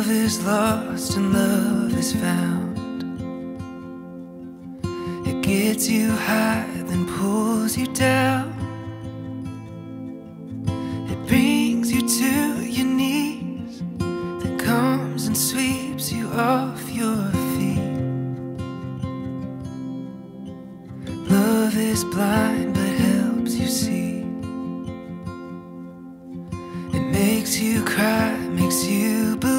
Love is lost and love is found. It gets you high, then pulls you down. It brings you to your knees, then comes and sweeps you off your feet. Love is blind but helps you see. It makes you cry, makes you believe.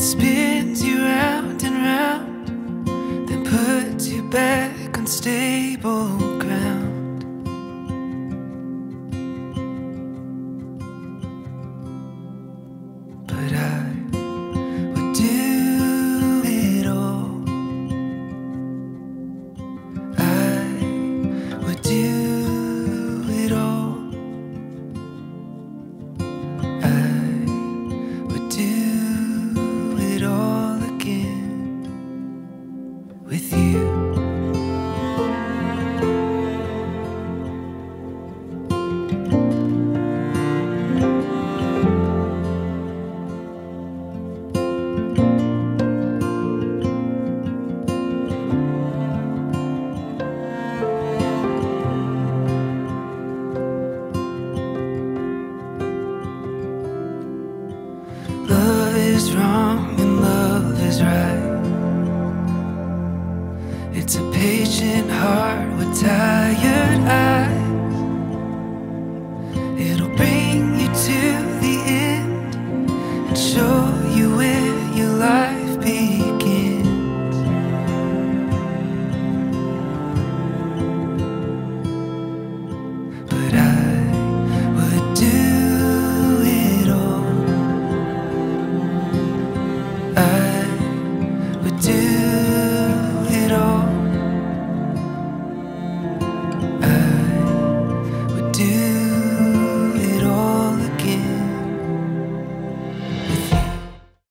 Spins you round and round, then puts you back on with you. Love is wrong It's a patient heart with time.